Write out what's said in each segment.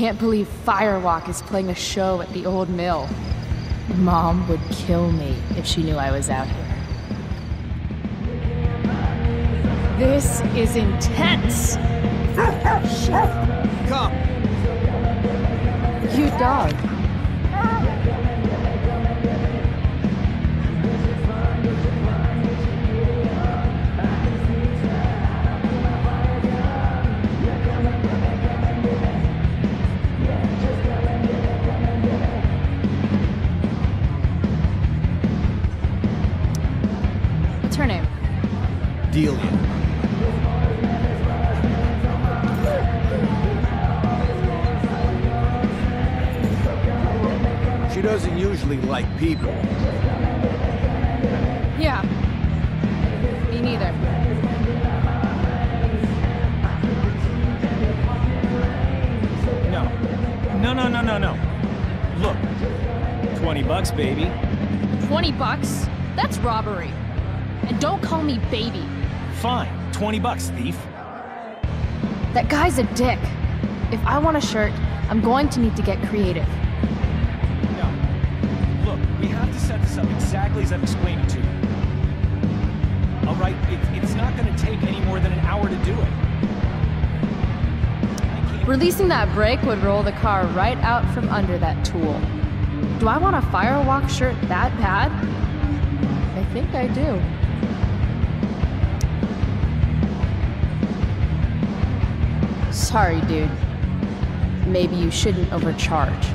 can't believe Firewalk is playing a show at the old mill. Mom would kill me if she knew I was out here. This is intense. Come. Cute dog. Like people. Yeah. Me neither. No. No, no, no, no, no. Look. 20 bucks, baby. 20 bucks? That's robbery. And don't call me baby. Fine. 20 bucks, thief. That guy's a dick. If I want a shirt, I'm going to need to get creative. This up exactly as I'm explaining to you. All right, it, it's not going to take any more than an hour to do it. Releasing that brake would roll the car right out from under that tool. Do I want a firewalk shirt that bad? I think I do. Sorry, dude. Maybe you shouldn't overcharge.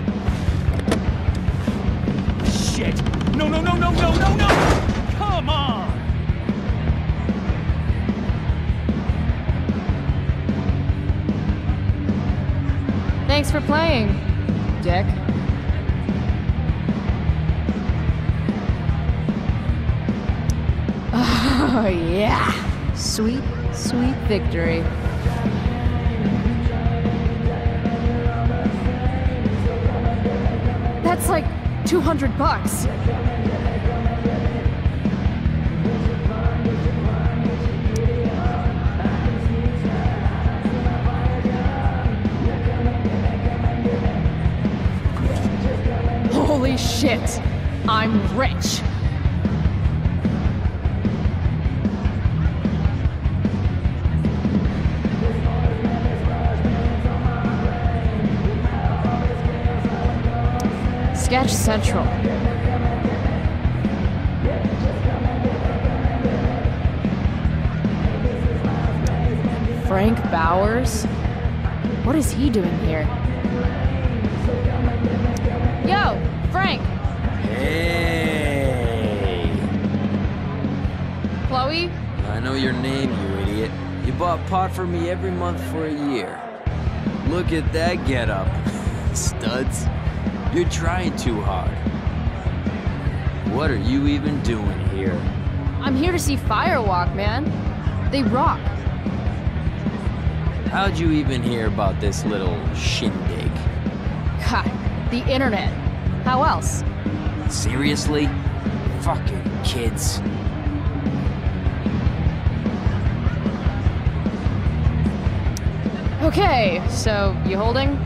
Shit! No, no, no, no, no, no, no! Come on! Thanks for playing, Dick. Oh, yeah. Sweet, sweet victory. That's like 200 bucks. Holy shit. I'm rich. Sketch Central. Frank Bowers? What is he doing here? Yo, Frank! Hey! Chloe? I know your name, you idiot. You bought pot for me every month for a year. Look at that getup. Studs. You're trying too hard. What are you even doing here? I'm here to see Firewalk, man. They rock. How'd you even hear about this little shindig? God, the internet. How else? Seriously? Fucking kids. Okay, so you holding?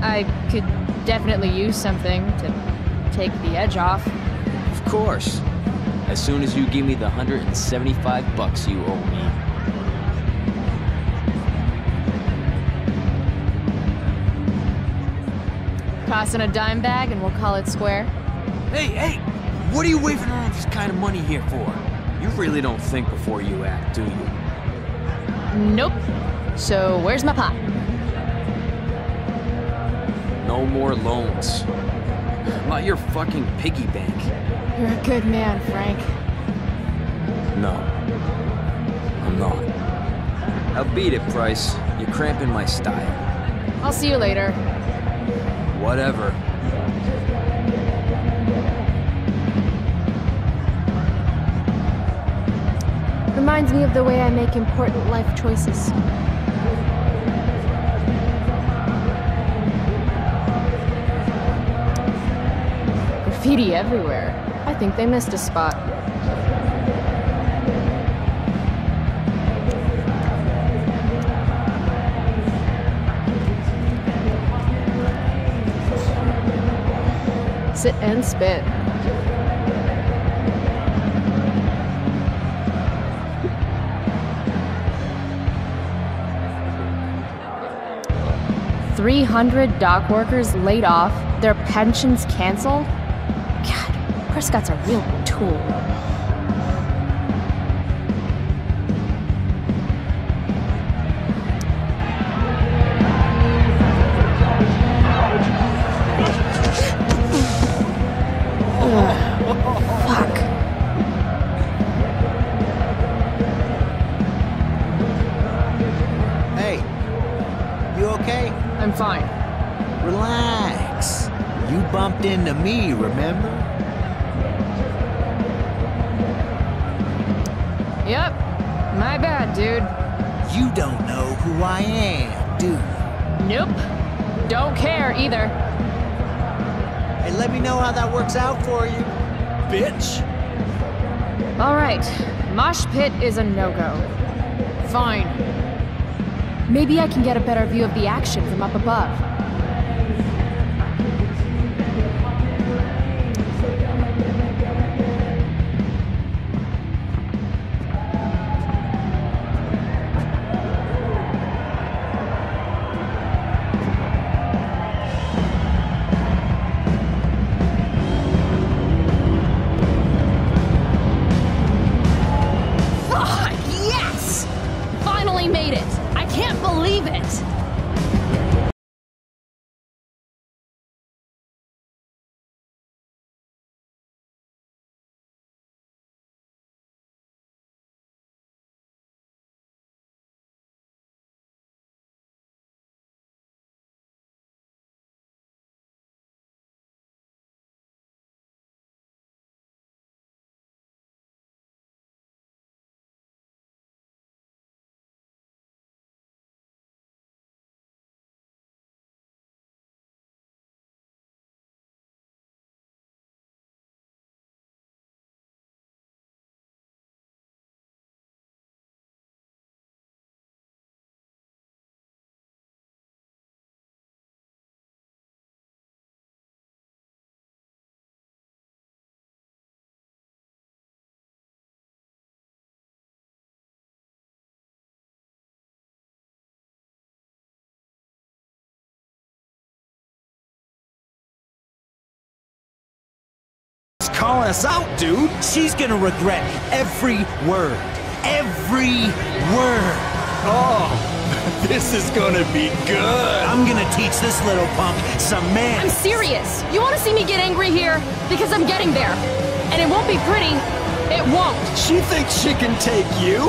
I could definitely use something to take the edge off. Of course. As soon as you give me the 175 bucks you owe me. Toss in a dime bag and we'll call it square. Hey, hey! What are you waving around this kind of money here for? You really don't think before you act, do you? Nope. So where's my pot? No more loans. Not your fucking piggy bank. You're a good man, Frank. No. I'm not. I'll beat it, Price. You're cramping my style. I'll see you later. Whatever. Reminds me of the way I make important life choices. graffiti everywhere. I think they missed a spot. Sit and spit. Three hundred dock workers laid off, their pensions canceled? Prescott's a real tool. Nope. Don't care either. Hey, let me know how that works out for you. Bitch! All right. Mosh pit is a no-go. Fine. Maybe I can get a better view of the action from up above. She's calling us out, dude. She's gonna regret every word. Every word. Oh, this is gonna be good! I'm gonna teach this little punk some man. I'm serious! You wanna see me get angry here? Because I'm getting there. And it won't be pretty. It won't. She thinks she can take you?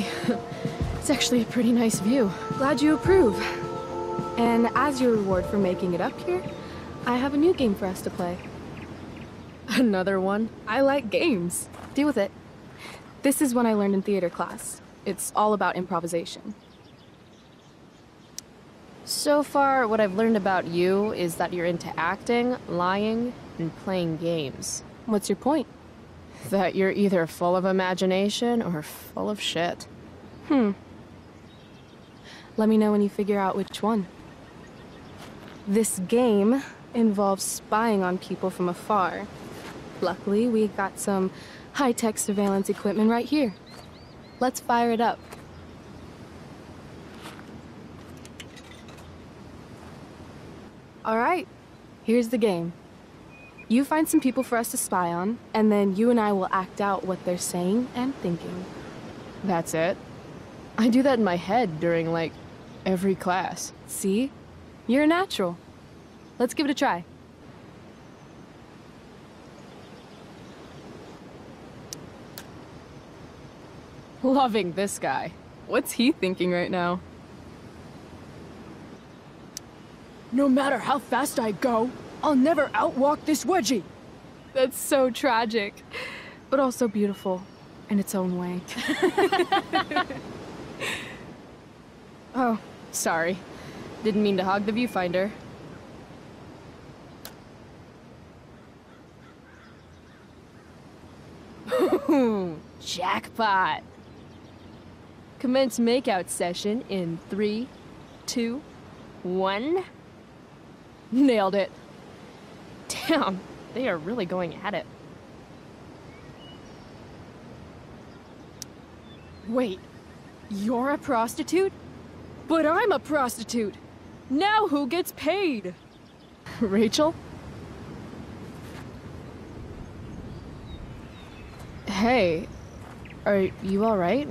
It's actually a pretty nice view. Glad you approve. And as your reward for making it up here, I have a new game for us to play. Another one? I like games. Deal with it. This is one I learned in theater class. It's all about improvisation. So far, what I've learned about you is that you're into acting, lying, and playing games. What's your point? That you're either full of imagination or full of shit. Hmm. Let me know when you figure out which one. This game involves spying on people from afar. Luckily, we got some high-tech surveillance equipment right here. Let's fire it up. All right, here's the game. You find some people for us to spy on, and then you and I will act out what they're saying and thinking. That's it? I do that in my head during, like, every class. See? You're a natural. Let's give it a try. Loving this guy. What's he thinking right now? No matter how fast I go, I'll never outwalk this wedgie. That's so tragic, but also beautiful in its own way. Oh, sorry. Didn't mean to hog the viewfinder. Jackpot! Commence makeout session in three, two, one. Nailed it. Damn, they are really going at it. Wait, you're a prostitute? But I'm a prostitute. Now who gets paid? Rachel? Hey, are you alright?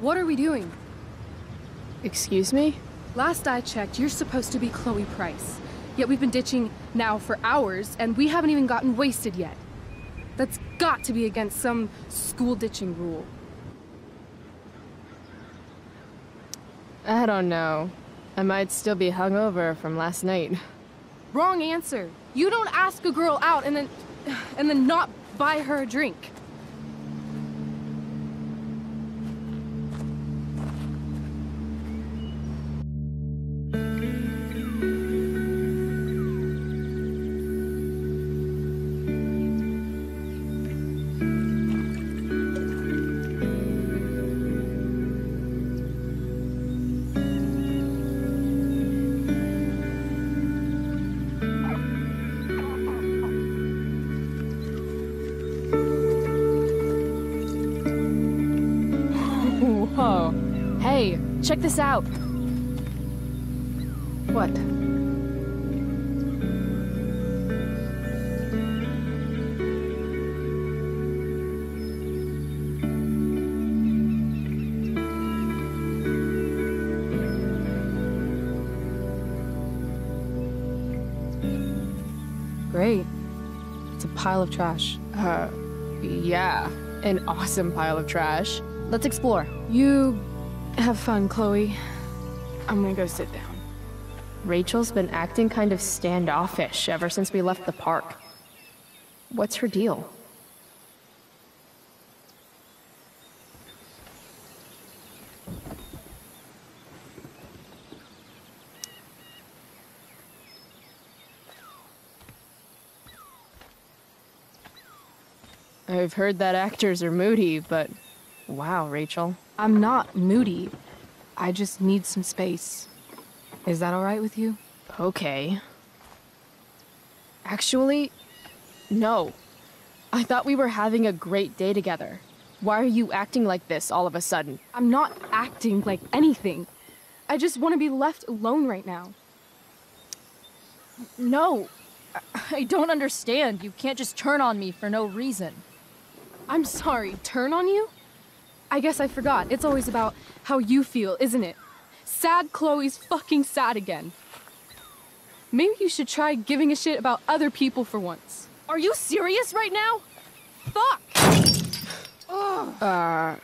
What are we doing? Excuse me? Last I checked, you're supposed to be Chloe Price. Yet we've been ditching now for hours, and we haven't even gotten wasted yet. That's got to be against some school ditching rule. I don't know. I might still be hungover from last night. Wrong answer. You don't ask a girl out and then and then not buy her a drink. Check this out. What? Great. It's a pile of trash. Uh, yeah. An awesome pile of trash. Let's explore. You have fun, Chloe. I'm gonna go sit down. Rachel's been acting kind of standoffish ever since we left the park. What's her deal? I've heard that actors are moody, but wow, Rachel. I'm not moody. I just need some space. Is that alright with you? Okay. Actually, no. I thought we were having a great day together. Why are you acting like this all of a sudden? I'm not acting like anything. I just want to be left alone right now. No, I- I don't understand. You can't just turn on me for no reason. I'm sorry, turn on you? I guess I forgot. It's always about how you feel, isn't it? Sad Chloe's fucking sad again. Maybe you should try giving a shit about other people for once. Are you serious right now? Fuck! Uh.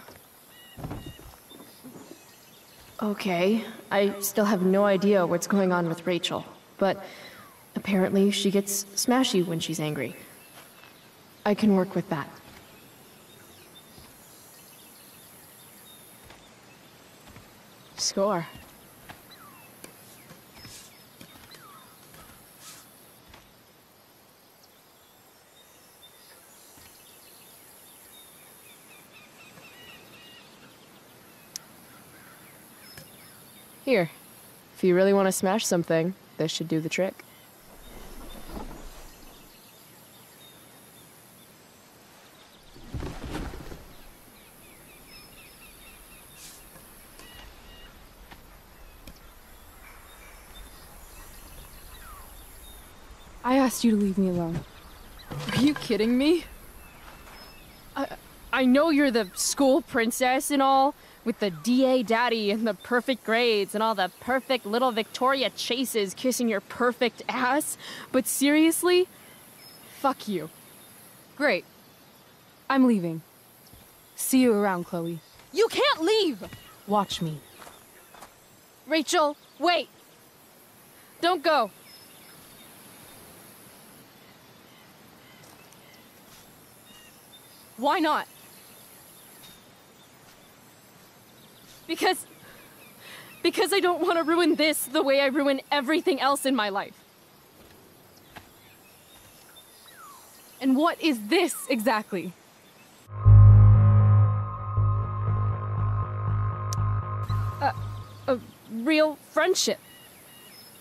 Okay, I still have no idea what's going on with Rachel, but apparently she gets smashy when she's angry. I can work with that. Score. Here, if you really want to smash something, this should do the trick. You to leave me alone. Are you kidding me? I, I know you're the school princess and all, with the DA daddy and the perfect grades and all the perfect little Victoria Chases kissing your perfect ass, but seriously? Fuck you. Great. I'm leaving. See you around, Chloe. You can't leave! Watch me. Rachel, wait! Don't go. Why not? Because. Because I don't want to ruin this the way I ruin everything else in my life. And what is this exactly? A a real friendship.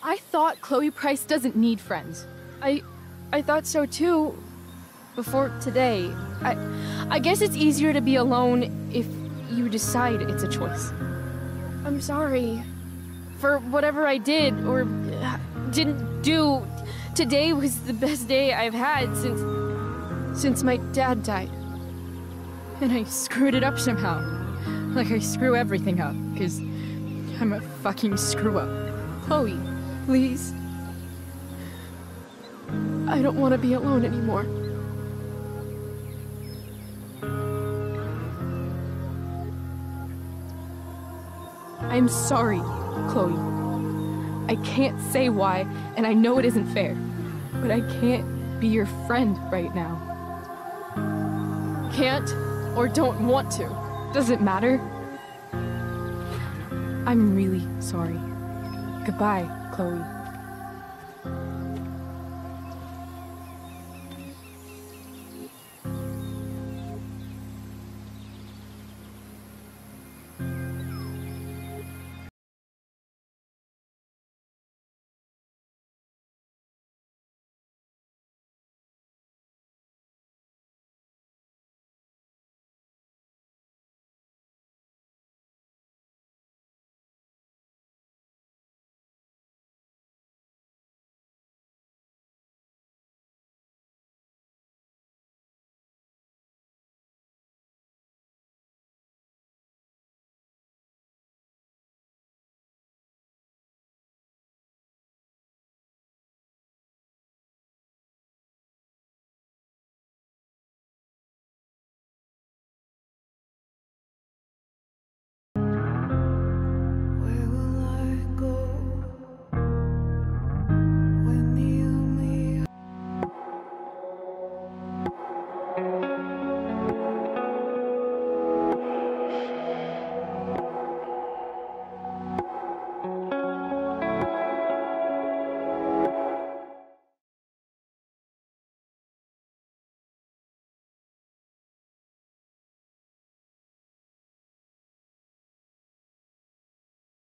I thought Chloe Price doesn't need friends. I. I thought so too. Before today. I. I guess it's easier to be alone if you decide it's a choice. I'm sorry for whatever I did or uh, didn't do. Today was the best day I've had since since my dad died. And I screwed it up somehow. Like I screw everything up cuz I'm a fucking screw up. Chloe, please. I don't want to be alone anymore. I'm sorry, Chloe. I can't say why, and I know it isn't fair, but I can't be your friend right now. Can't or don't want to. Does it matter? I'm really sorry. Goodbye, Chloe.